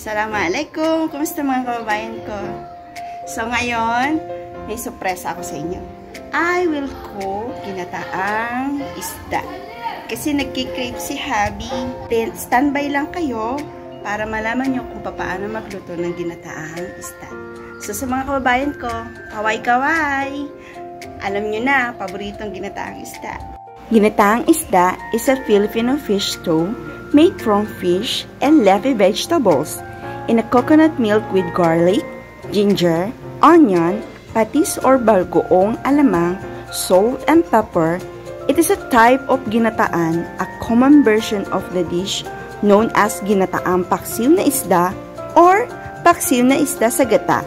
Assalamualaikum! Kumusta mga kababayan ko? So ngayon, may sorpresa ako sa inyo. I will cook ginataang isda. Kasi nagkikrave si Habi. Standby lang kayo para malaman nyo kung paano magluto ng ginataang isda. So sa mga kababayan ko, kaway-kaway! Alam nyo na, paboritong ginataang isda. Ginataang isda is a Filipino fish stew made from fish and leafy vegetables in a coconut milk with garlic, ginger, onion, patis or balgoong alamang, salt and pepper. It is a type of ginataan, a common version of the dish known as ginataang paksiw na isda or paksiw na isda sa gata,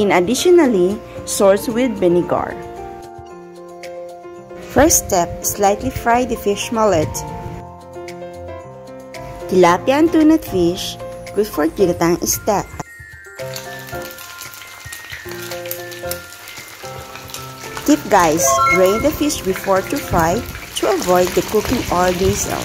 in additionally sauced with vinegar. First step, slightly fry the fish mullet. Tilapia and tuna fish, good for ginatang isda. Tip guys, drain the fish before to fry to avoid the cooking oil diesel.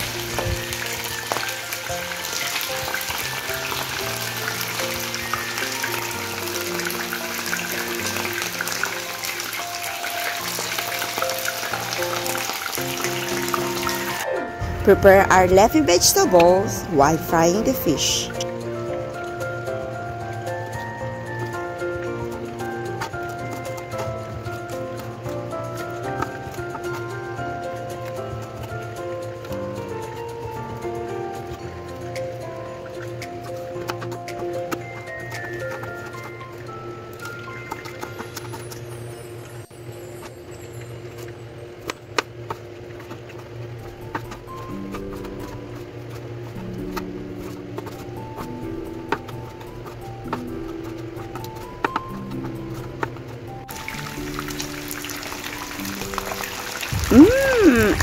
Prepare our leafy vegetables while frying the fish.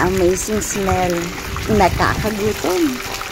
Amazing smell. Nakakagutom.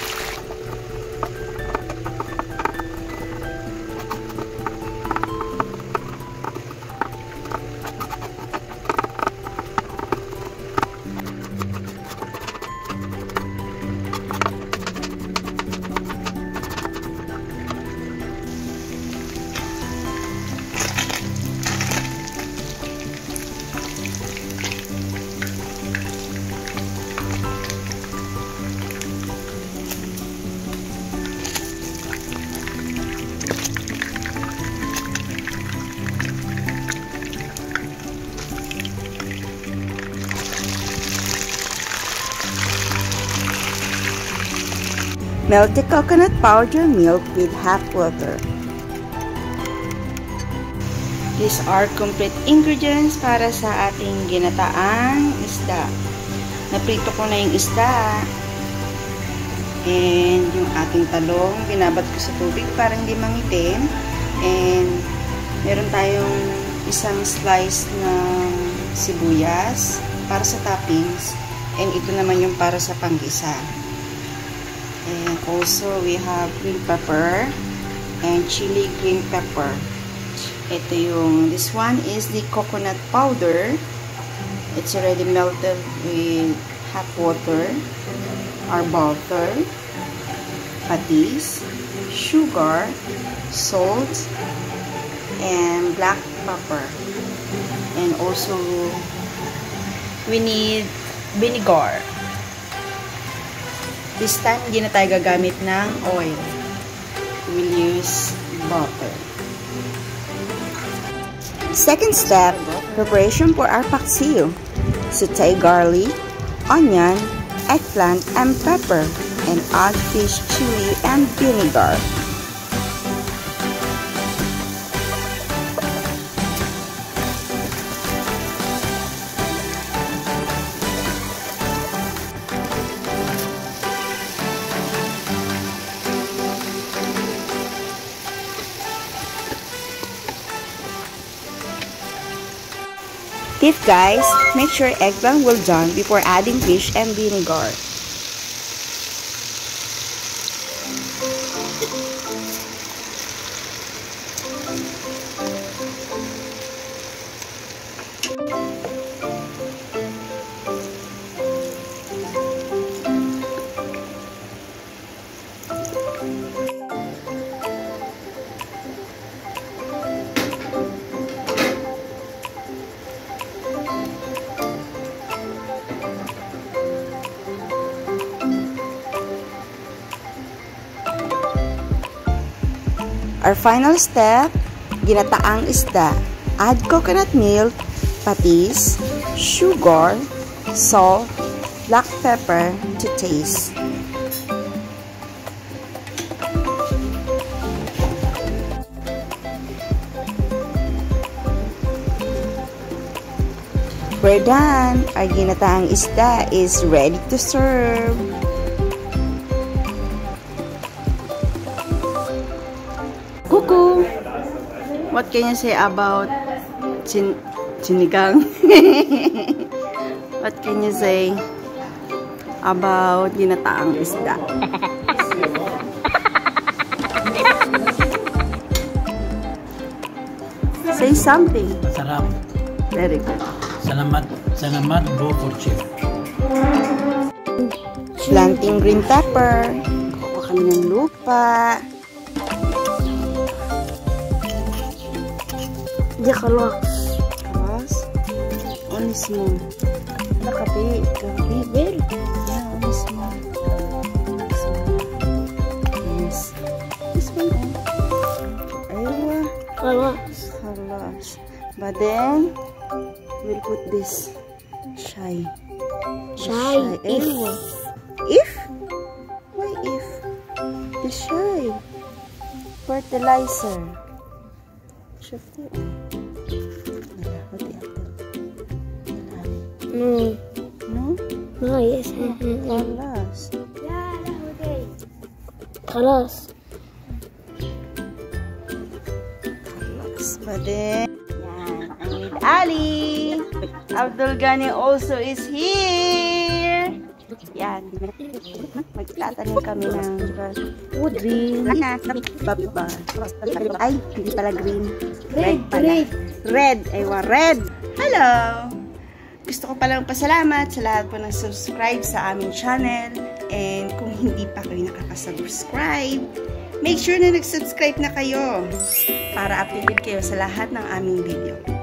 Melt the coconut powder milk with hot water. These are complete ingredients para sa ating ginataang isda. Naprito ko na yung isda. And yung ating talong, binabat ko sa tubig para hindi mangitim. And meron tayong isang slice ng sibuyas para sa toppings. And ito naman yung para sa panggisa. And also, we have green pepper and chili green pepper. Ito yung, this one is the coconut powder. It's already melted with hot water, our butter, patis, sugar, salt, and black pepper. And also, we need vinegar. This time, hindi na tayo gagamit ng oil. We'll use butter. Second step, preparation for our paksiw. Saute garlic, onion, eggplant, and pepper, and add fish, chili, and vinegar. Tip guys, make sure eggplant well done before adding fish and vinegar. Our final step, ginataang isda. Add coconut milk, patis, sugar, salt, black pepper to taste. We're done. Our ginataang isda is ready to serve. Kuku! What can you say about chin chinigang? What can you say about ginataang isda? say something. Sarap. Very good. Salamat, salamat po for chef. Planting green pepper. Kuha kami ng lupa. دي خلاص. خلاص. اونس بير اونس أيوه. خلاص. خلاص بعدين we'll put this. أيوه إيه. اف إيه. إيه؟ why if fertilizer. شفتي؟ No. No? No, yes. Kalos. Halas. But then, yan, I'm with Ali. Abdul Gani also is here. Yan. Magtatanim kami ng green baba. Ay, hindi pala green. Red pala. Red. Aywa, red. Hello! Gusto ko palang pasalamat sa lahat po ng subscribe sa aming channel. And kung hindi pa kayo nakaka-subscribe, make sure na nag-subscribe na kayo para updated kayo sa lahat ng aming video.